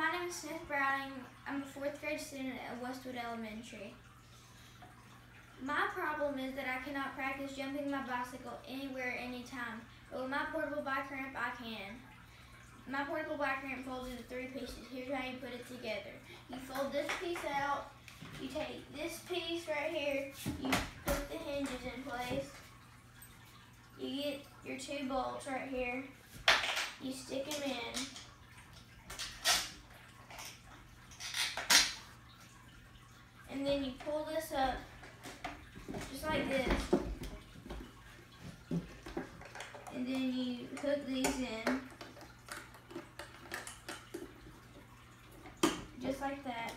My name is Smith Browning. I'm a fourth grade student at Westwood Elementary. My problem is that I cannot practice jumping my bicycle anywhere, anytime. But with my portable bike ramp, I can. My portable bike ramp folds into three pieces. Here's how you put it together. You fold this piece out, you take this piece right here, you put the hinges in place, you get your two bolts right here, you stick them in, and then you pull this up just like this. And then you hook these in. Just like that.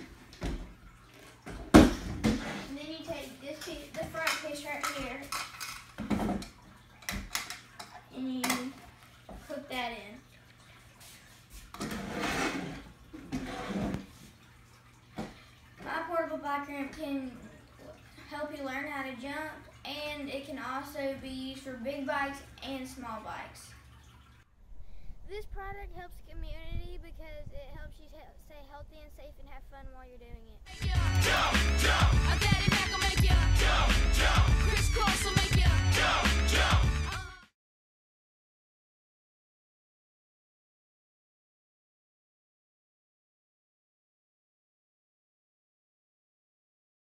And then you take this piece, the front piece right here, and you hook that in. My bike can help you learn how to jump and it can also be used for big bikes and small bikes. This product helps community because it helps you stay healthy and safe and have fun while you're doing it.